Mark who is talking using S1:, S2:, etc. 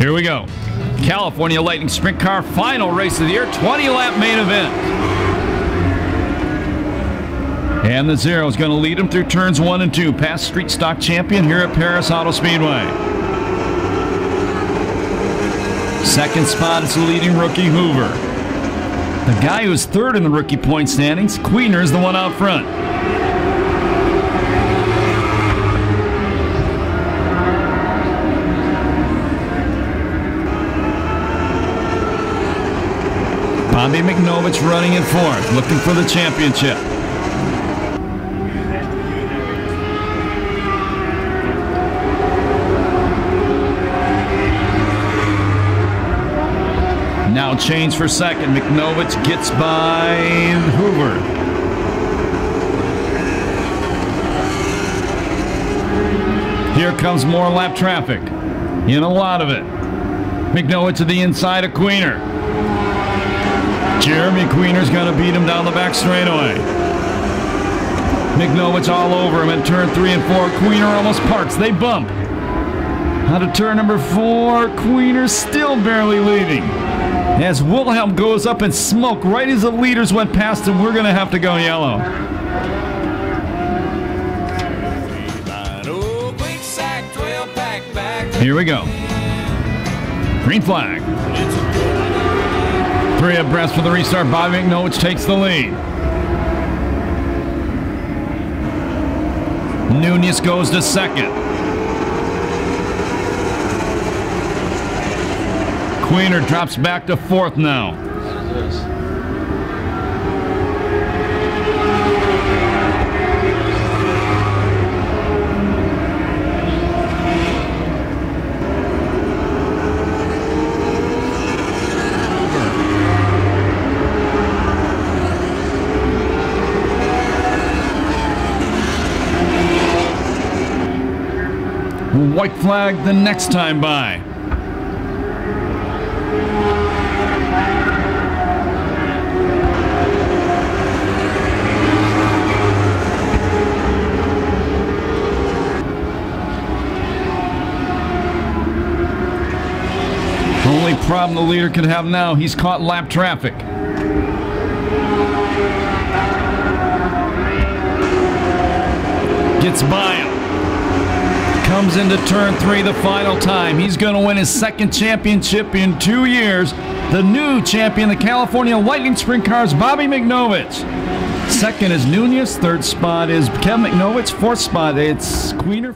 S1: Here we go. California Lightning Sprint Car final race of the year, 20 lap main event. And the Zero is going to lead him through turns one and two, past street stock champion here at Perris Auto Speedway. Second spot is the leading rookie Hoover. The guy who's third in the rookie point standings, Queener, is the one out front. Bobby Michnowicz running in fourth, looking for the championship. Now change for second. Michnowicz gets by Hoover. Here comes more lap traffic. In a lot of it. Michnowicz to the inside of Queener. Jeremy Queener's going to beat him down the back straightaway. Michnowicz all over him at turn three and four. Queener almost parks. They bump. Out of turn number four, Queener still barely leading. As Wilhelm goes up in smoke right as the leaders went past him, we're going to have to go yellow. Here we go. Green flag. Three abreast for the restart. Bobby Michnowicz takes the lead. Nunez goes to second. Queener drops back to fourth now. White flag the next time by. Only problem the leader could have now, he's caught lap traffic. Gets by him. Comes into turn three the final time. He's going to win his second championship in two years. The new champion, the California Lightning Sprint Cars, Bobby Michnowicz. Second is Nunez. Third spot is Kevin Michnowicz. Fourth spot, it's Queener.